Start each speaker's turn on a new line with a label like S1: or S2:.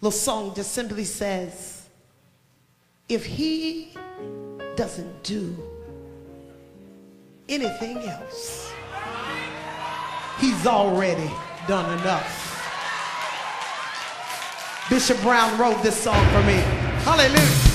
S1: The song just simply says, if he doesn't do anything else, he's already done enough. Bishop Brown wrote this song for me. Hallelujah.